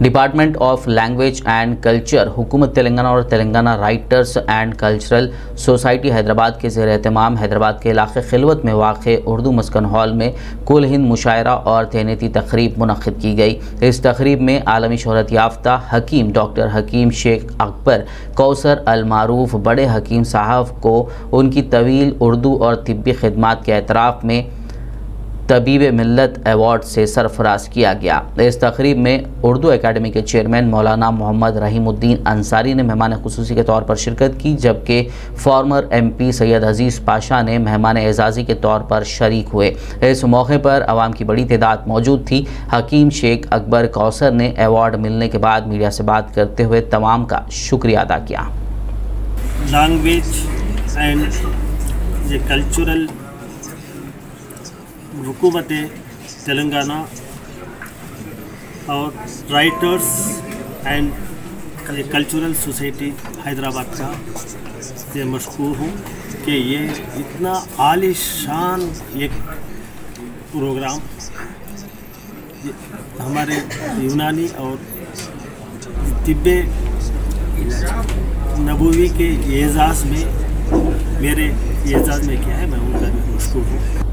Department of language and culture حکومت تلنگانہ اور Telangana writers and cultural society Hyderabad کے زیر اہتمام حیدرآباد کے علاقے خلوت میں واقع اردو مسکن ہال میں کل ہند مشاعرہ اور تہنیتی تقریب منعقد کی گئی۔ اس تقریب میں عالمی شہرت یافتہ حکیم ڈاکٹر حکیم شیخ اکبر، کوثر المعروف، بڑے حکیم صاحب کو ان کی طویل اردو اور طبی خدمات کے اعتراف میں طبیب ملت ایوارڈ سے سرفراز کیا گیا۔ اس تقریب میں اردو اکیڈمی کے چیئرمین مولانا محمد رحیم الدین انصاری نے مہمان خصوصی کے طور پر شرکت کی، جبکہ فارمر ایم پی سید عزیز پاشا نے مہمان اعزازی کے طور پر شریک ہوئے۔ اس موقع پر عوام کی بڑی تعداد موجود تھی۔ حکیم شیخ اکبر کوثر نے ایوارڈ ملنے کے بعد میڈیا سے بات کرتے ہوئے تمام کا شکریہ ادا کیا۔ language and the cultural حکومت تلنگانہ اور writers and cultural society Hyderabad کا سے مشکور ہوں کہ یہ اتنا عالی شان ایک پروگرام ہمارے یونانی اور طب نبوی کے اعزاز میں میرے اعزاز میں کیا ہے میں ان کا بھی مشکور ہوں